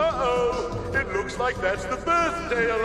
Uh-oh, it looks like that's the birthday alarm.